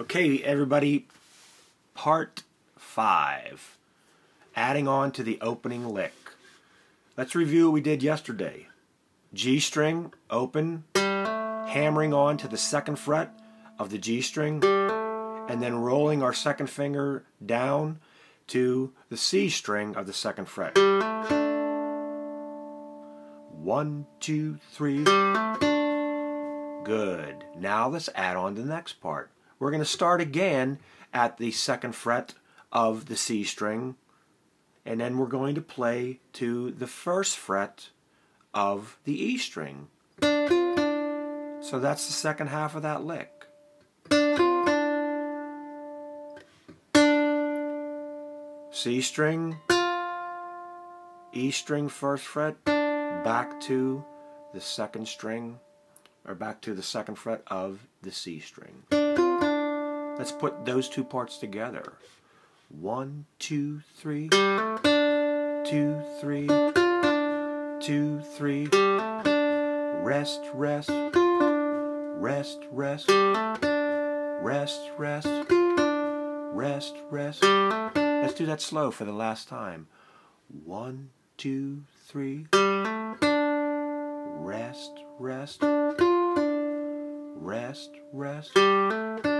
Okay, everybody, part five. Adding on to the opening lick. Let's review what we did yesterday. G string, open, hammering on to the second fret of the G string, and then rolling our second finger down to the C string of the second fret. One, two, three. Good. Now let's add on to the next part. We're going to start again at the second fret of the C string and then we're going to play to the first fret of the E string. So that's the second half of that lick. C string, E string first fret, back to the second string, or back to the second fret of the C string. Let's put those two parts together. One, two, three, two, three, two, three. Rest, rest, rest, rest, rest, rest, rest, rest. Let's do that slow for the last time. One, two, three. Rest, rest, rest, rest.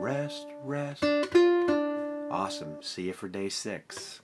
Rest, rest. Awesome. See you for day six.